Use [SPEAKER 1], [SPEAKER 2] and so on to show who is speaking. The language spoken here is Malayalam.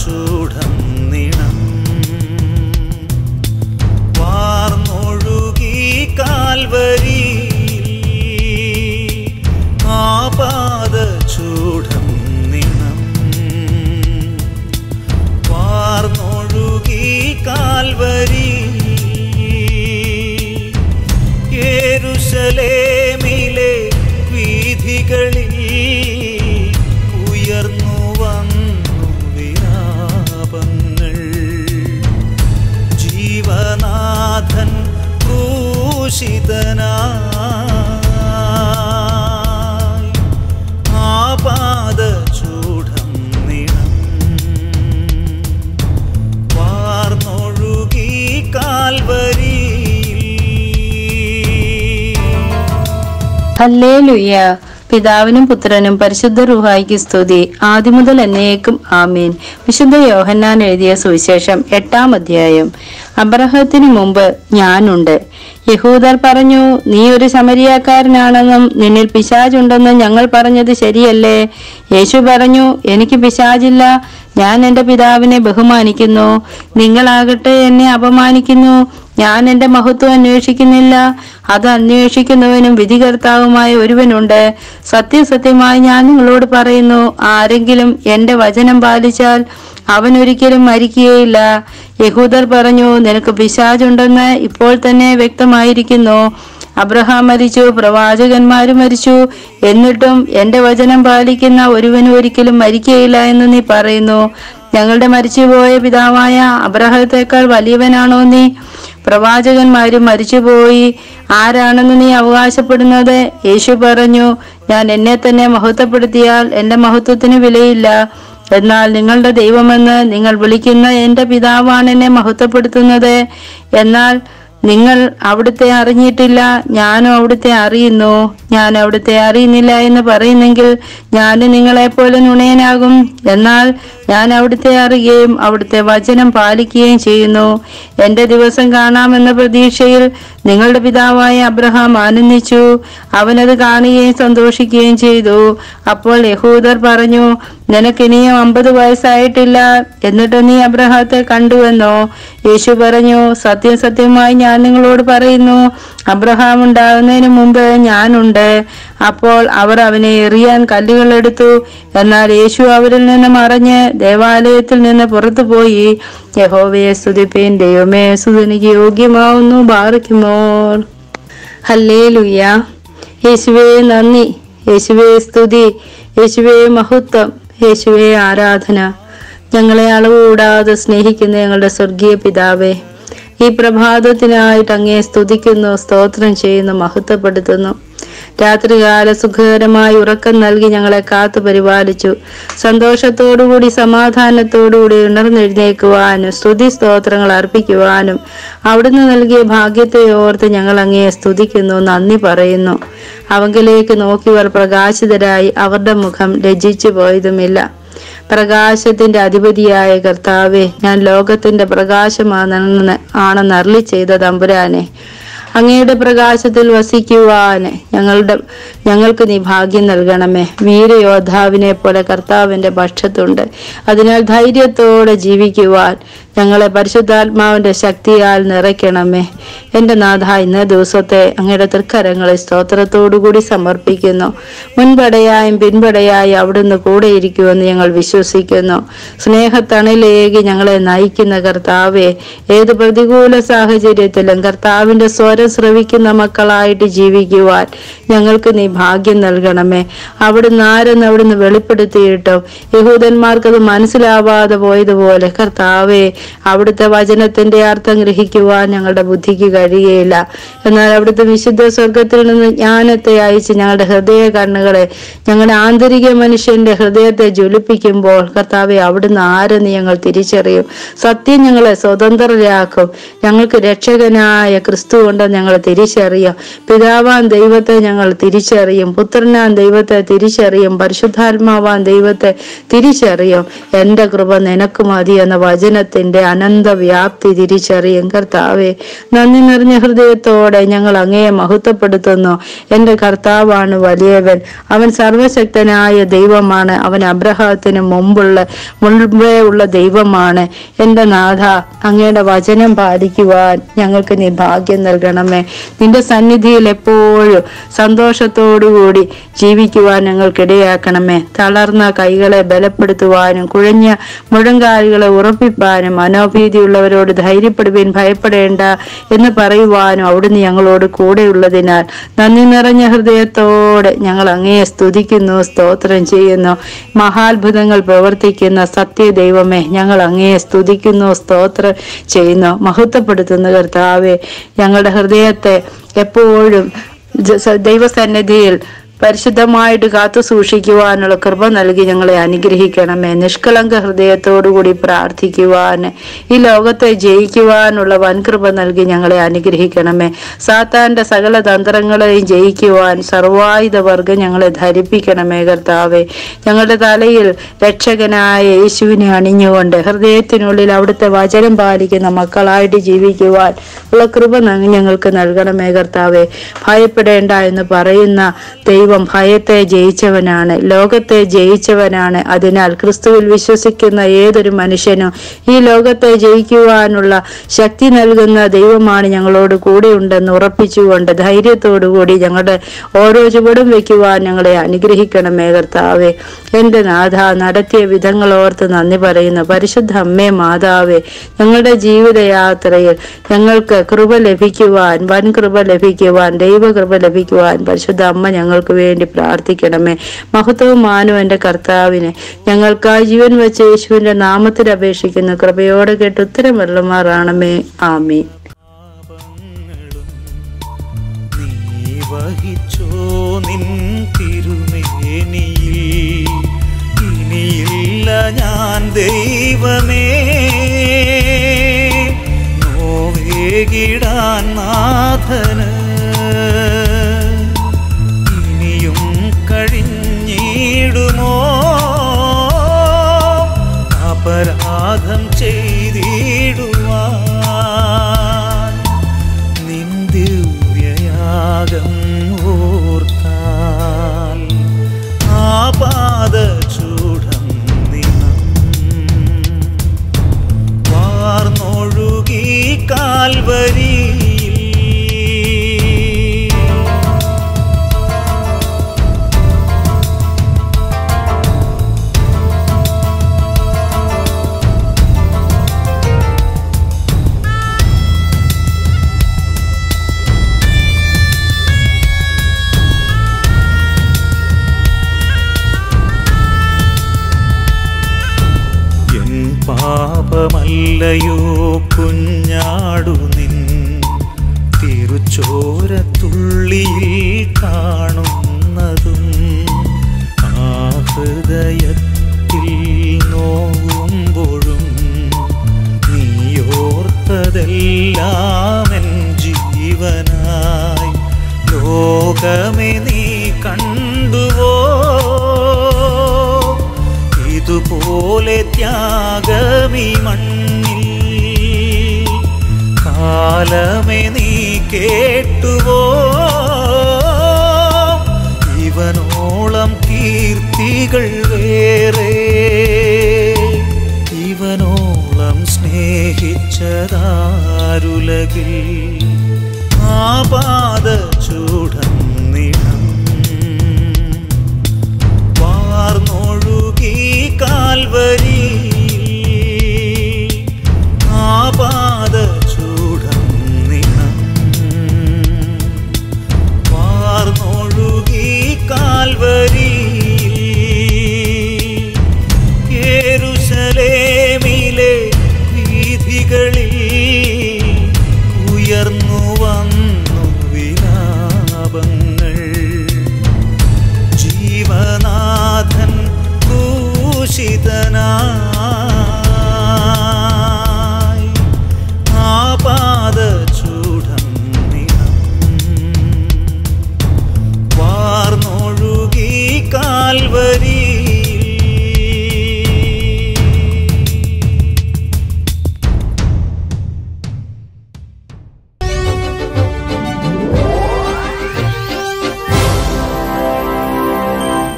[SPEAKER 1] చూడ ക്രൂശിതനായി
[SPEAKER 2] ഹല്ലേലൂയ. പിതാവിനും പുത്രനും പരിശുദ്ധ റുഹായിക്ക് സ്തുതി. ആദ്യം മുതൽ എന്നേക്കും ആമീൻ. വിശുദ്ധ യോഹന്നാൻ എഴുതിയ സുവിശേഷം എട്ടാം അധ്യായം. അബ്രഹത്തിനു മുമ്പ് ഞാനുണ്ട്. യഹൂദർ പറഞ്ഞു നീ ഒരു ശമരിയാക്കാരനാണെന്നും നിന്നിൽ പിശാജുണ്ടെന്നും ഞങ്ങൾ പറഞ്ഞത് ശരിയല്ലേ? യേശു പറഞ്ഞു എനിക്ക് പിശാചില്ല. ഞാൻ എന്റെ പിതാവിനെ ബഹുമാനിക്കുന്നു. നിങ്ങളാകട്ടെ എന്നെ അപമാനിക്കുന്നു. ഞാൻ എന്റെ മഹത്വം അന്വേഷിക്കുന്നില്ല. അത് അന്വേഷിക്കുന്നവനും വിധികർത്താവുമായ ഒരുവനുണ്ട്. സത്യസത്യമായി ഞാൻ നിങ്ങളോട് പറയുന്നു. ആരെങ്കിലും എന്റെ വചനം പാലിച്ചാൽ അവൻ ഒരിക്കലും മരിക്കുകയില്ല. യഹൂദർ പറഞ്ഞു നിനക്ക് പിശാജുണ്ടെന്ന് ഇപ്പോൾ തന്നെ വ്യക്തമായിരിക്കുന്നു. അബ്രഹാം മരിച്ചു പ്രവാചകന്മാരും മരിച്ചു. എന്നിട്ടും എന്റെ വചനം പാലിക്കുന്ന ഒരുവനും ഒരിക്കലും മരിക്കയില്ല എന്ന് നീ പറയുന്നു. ഞങ്ങളുടെ മരിച്ചുപോയ പിതാവായ അബ്രഹത്തേക്കാൾ വലിയവനാണോ നീ? പ്രവാചകന്മാരും മരിച്ചുപോയി. ആരാണെന്ന് നീ അവകാശപ്പെടുന്നത്? യേശു പറഞ്ഞു ഞാൻ എന്നെ തന്നെ മഹത്വപ്പെടുത്തിയാൽ എന്റെ മഹത്വത്തിന് വിലയില്ല. എന്നാൽ നിങ്ങളുടെ ദൈവമെന്ന് നിങ്ങൾ വിളിക്കുന്ന എന്റെ പിതാവാണ് എന്നെ മഹത്വപ്പെടുത്തുന്നത്. എന്നാൽ നിങ്ങൾ അവിടുത്തെ അറിഞ്ഞിട്ടില്ല ഞാനും അവിടുത്തെ അറിയുന്നു. ഞാൻ അവിടുത്തെ അറിയുന്നില്ല എന്ന് പറയുന്നെങ്കിൽ ഞാൻ നിങ്ങളെപ്പോലെ നുണയനാകും. എന്നാൽ ഞാൻ അവിടുത്തെ അറിയുകയും അവിടുത്തെ വചനം പാലിക്കുകയും ചെയ്യുന്നു. എന്റെ ദിവസം കാണാമെന്ന പ്രതീക്ഷയിൽ നിങ്ങളുടെ പിതാവായ അബ്രഹാം ആനന്ദിച്ചു. അവനത് കാണുകയും സന്തോഷിക്കുകയും ചെയ്തു. അപ്പോൾ യഹൂദർ പറഞ്ഞു നിനക്കിനിയും അമ്പത് വയസ്സായിട്ടില്ല. എന്നിട്ട് നീ അബ്രഹാത്തെ കണ്ടുവെന്നോ? യേശു പറഞ്ഞു സത്യം സത്യമായി ഞാൻ നിങ്ങളോട് പറയുന്നു. അബ്രഹാം ഉണ്ടാകുന്നതിന് മുമ്പ് ഞാനുണ്ട്. അപ്പോൾ അവർ അവനെ എറിയാൻ കല്ലുകളെടുത്തു എന്നാൽ യേശു അവരിൽ നിന്ന് മറഞ്ഞ് ദേവാലയത്തിൽ നിന്ന് പുറത്തു പോയി യഹോവയെ സ്തുതിപ്പീൻ. ദൈവമേ സുതനിക്ക് യോഗ്യമാവുന്നു ബാറിക്കുമോർ ഹല്ലേ ലുയ്യ യേശുവേ നന്ദി. യേശുവേ സ്തുതി. യേശുവേ മഹത്വം. യേശുവേ ആരാധന. ഞങ്ങളെ അളവ് കൂടാതെ സ്നേഹിക്കുന്ന ഞങ്ങളുടെ സ്വർഗീയ പിതാവേ ഈ പ്രഭാതത്തിനായിട്ട് അങ്ങേ സ്തുതിക്കുന്നു സ്തോത്രം ചെയ്യുന്നു മഹത്വപ്പെടുത്തുന്നു. രാത്രികാല സുഖകരമായി ഉറക്കം നൽകി ഞങ്ങളെ കാത്തു പരിപാലിച്ചു. സന്തോഷത്തോടുകൂടി സമാധാനത്തോടുകൂടി ഉണർന്നെഴുന്നേക്കുവാനും സ്തുതി സ്തോത്രങ്ങൾ അർപ്പിക്കുവാനും അവിടുന്ന് നൽകിയ ഭാഗ്യത്തെ ഓർത്ത് ഞങ്ങൾ അങ്ങയെ സ്തുതിക്കുന്നു നന്ദി പറയുന്നു. അവങ്കിലേക്ക് നോക്കിയവർ പ്രകാശിതരായി അവരുടെ മുഖം രചിച്ചു പോയതുമില്ല. പ്രകാശത്തിന്റെ അധിപതിയായ കർത്താവെ ഞാൻ ലോകത്തിന്റെ പ്രകാശമാണെന്ന് ആണെന്ന് അരളി ചെയ്ത തമ്പുരാനെ അങ്ങയുടെ പ്രകാശത്തിൽ വസിക്കുവാന് ഞങ്ങളുടെ ഞങ്ങൾക്ക് നീ ഭാഗ്യം നൽകണമേ. വീരയോദ്ധാവിനെ പോലെ കർത്താവിന്റെ പക്ഷത്തുണ്ട്. അതിനാൽ ധൈര്യത്തോടെ ജീവിക്കുവാൻ ഞങ്ങളെ പരിശുദ്ധാത്മാവിന്റെ ശക്തിയാൽ നിറയ്ക്കണമേ. എന്റെ നാഥ ഇന്ന ദിവസത്തെ അങ്ങയുടെ തൃക്കരങ്ങളെ സ്തോത്രത്തോടുകൂടി സമർപ്പിക്കുന്നു. മുൻപടയായും പിൻപടയായും അവിടുന്ന് കൂടെ ഇരിക്കുമെന്ന് ഞങ്ങൾ വിശ്വസിക്കുന്നു. സ്നേഹത്തണലേകി ഞങ്ങളെ നയിക്കുന്ന കർത്താവെ ഏത് പ്രതികൂല സാഹചര്യത്തിലും കർത്താവിന്റെ സ്വരം ശ്രവിക്കുന്ന മക്കളായിട്ട് ജീവിക്കുവാൻ ഞങ്ങൾക്ക് നീ ഭാഗ്യം നൽകണമേ. അവിടുന്ന് ആരെന്ന് അവിടുന്ന് വെളിപ്പെടുത്തിയിട്ടും യഹൂദന്മാർക്കത് മനസ്സിലാവാതെ പോയതുപോലെ കർത്താവെ അവിടുത്തെ വചനത്തിന്റെ അർത്ഥം ഗ്രഹിക്കുവാൻ ഞങ്ങളുടെ ബുദ്ധിക്ക് കഴിയുകയില്ല. എന്നാൽ അവിടുത്തെ വിശുദ്ധ സ്വർഗത്തിൽ നിന്ന് ജ്ഞാനത്തെ അയച്ച് ഞങ്ങളുടെ ഹൃദയ കണ്ണുകളെ ഞങ്ങളുടെ ആന്തരിക മനുഷ്യന്റെ ഹൃദയത്തെ ജ്വലിപ്പിക്കുമ്പോൾ കർത്താവെ അവിടുന്ന് ആരെന്ന് ഞങ്ങൾ തിരിച്ചറിയും? സത്യം ഞങ്ങളെ സ്വതന്ത്രരാക്കും. ഞങ്ങൾക്ക് രക്ഷകനായ ക്രിസ്തു കൊണ്ട് ഞങ്ങൾ തിരിച്ചറിയും. പിതാവാൻ ദൈവത്തെ ഞങ്ങൾ തിരിച്ചറിയും. പുത്രനാൻ ദൈവത്തെ തിരിച്ചറിയും. പരിശുദ്ധാത്മാവാൻ ദൈവത്തെ തിരിച്ചറിയും. എന്റെ കൃപ നിനക്ക് മതി എന്ന വചനത്തിന്റെ സ്നേഹത്തിന്റെ അനന്ത വ്യാപ്തി തിരിച്ചറിയും. കർത്താവെ നന്ദി നിറഞ്ഞ ഹൃദയത്തോടെ ഞങ്ങൾ അങ്ങയെ മഹത്വപ്പെടുത്തുന്നു. എന്റെ കർത്താവാണ് വലിയവൻ. അവൻ സർവശക്തനായ ദൈവമാണ്. അവൻ അബ്രഹത്തിന് മുമ്പുള്ള മുൻപേ ഉള്ള ദൈവമാണ്. എന്റെ നാഥ അങ്ങയുടെ വചനം പാലിക്കുവാൻ ഞങ്ങൾക്ക് നീ ഭാഗ്യം നൽകണമേ. നിന്റെ സന്നിധിയിൽ എപ്പോഴും സന്തോഷത്തോടുകൂടി ജീവിക്കുവാൻ ഞങ്ങൾക്കിടയാക്കണമേ. തളർന്ന കൈകളെ ബലപ്പെടുത്തുവാനും കുഴഞ്ഞ മുഴങ്കാലുകളെ ഉറപ്പിപ്പാനും മനോഭീതിയുള്ളവരോട് ധൈര്യപ്പെടുവാൻ ഭയപ്പെടേണ്ട എന്ന് പറയുവാനും അവിടുന്ന് ഞങ്ങളോട് കൂടെയുള്ളതിനാൽ നന്ദി നിറഞ്ഞ ഹൃദയത്തോടെ ഞങ്ങൾ അങ്ങയെ സ്തുതിക്കുന്നു സ്തോത്രം ചെയ്യുന്നു. മഹാത്ഭുതങ്ങൾ പ്രവർത്തിക്കുന്ന സത്യദൈവമേ ഞങ്ങൾ അങ്ങയെ സ്തുതിക്കുന്നു സ്തോത്രം ചെയ്യുന്നു. മഹത്വപ്പെടുത്തുന്ന കർത്താവെ ഞങ്ങളുടെ ഹൃദയത്തെ എപ്പോഴും ദൈവസന്നിധിയിൽ പരിശുദ്ധമായിട്ട് കാത്തു സൂക്ഷിക്കുവാനുള്ള കൃപ നൽകി ഞങ്ങളെ അനുഗ്രഹിക്കണമേ. നിഷ്കളങ്ക ഹൃദയത്തോടുകൂടി പ്രാർത്ഥിക്കുവാൻ ഈ ലോകത്തെ ജയിക്കുവാനുള്ള വൻകൃപ നൽകി ഞങ്ങളെ അനുഗ്രഹിക്കണമേ. സാത്താന്റെ സകല തന്ത്രങ്ങളെയും ജയിക്കുവാൻ സർവായുധ വർഗം ഞങ്ങളെ ധരിപ്പിക്കണമേ കർത്താവെ. ഞങ്ങളുടെ തലയിൽ രക്ഷകനായ യേശുവിനെ അണിഞ്ഞുകൊണ്ട് ഹൃദയത്തിനുള്ളിൽ അവിടുത്തെ വചനം പാലിക്കുന്ന മക്കളായിട്ട് ജീവിക്കുവാൻ ഉള്ള കൃപ ഞങ്ങൾക്ക് നൽകണമേ കർത്താവെ. ഭയപ്പെടേണ്ട എന്ന് പറയുന്ന ദൈവം ഭയത്തെ ജയിച്ചവനാണ്. ലോകത്തെ ജയിച്ചവനാണ്. അതിനാൽ ക്രിസ്തുവിൽ വിശ്വസിക്കുന്ന ഏതൊരു മനുഷ്യനും ഈ ലോകത്തെ ജയിക്കുവാനുള്ള ശക്തി നൽകുന്ന ദൈവമാണ് ഞങ്ങളോട് കൂടെ ഉണ്ടെന്ന് ഉറപ്പിച്ചുകൊണ്ട് ധൈര്യത്തോടു കൂടി ഞങ്ങളുടെ ഓരോ ചുവടും വെക്കുവാൻ ഞങ്ങളെ അനുഗ്രഹിക്കണമേ കർത്താവെ. എന്റെ നാഥ നടത്തിയ വിധങ്ങൾ ഓർത്ത് നന്ദി പറയുന്ന. പരിശുദ്ധ അമ്മേ മാതാവേ ഞങ്ങളുടെ ജീവിതയാത്രയിൽ ഞങ്ങൾക്ക് കൃപ ലഭിക്കുവാൻ വൻ കൃപ ലഭിക്കുവാൻ ദൈവകൃപ ലഭിക്കുവാൻ പരിശുദ്ധ അമ്മ ഞങ്ങൾക്ക് വേണ്ടി പ്രാർത്ഥിക്കണമേ. മഹത്വവും മാനവും എന്റെ കർത്താവിനെ. ഞങ്ങൾക്കായി ജീവൻ വെച്ച യേശുവിന്റെ നാമത്തിൽ അപേക്ഷിക്കുന്ന. കൃപയോടെ കേട്ട് ഉത്തരം വെള്ളമാറാണമേ ആമേ
[SPEAKER 1] വഹിച്ചോ നിൻ തിരുമേനിയിൽ. ഇനിയില്ല ഞാൻ ദൈവമേ. നോവേകിടാൻ നാഥന് തിരുച്ചോരത്തുള്ളിയിൽ കാണുന്നതും ആ ഹൃദയത്തിൽ നോവുമ്പോഴും നീയോർത്തതെല്ലാം എൻ ജീവനായി. ലോകമേ നീ കണ്ടുവോ? ഇതുപോലെ ത്യാഗമീ മണ്ണിൽ. കാലമേ നീ കേട്ടുവോ? ഇവനോളം കീർത്തികൾ വേറെ. ഇവനോളം സ്നേഹിച്ചതാരുലകിൽ ആപാദ ചൂടന്നിടം. വാർന്നൊഴുകി കാൽവരി ഉയർന്നു വന്നു വിലാപങ്ങൾ. ജീവനാഥൻ ഭൂഷിതന വാർന്നൊഴുകി കാൽവരി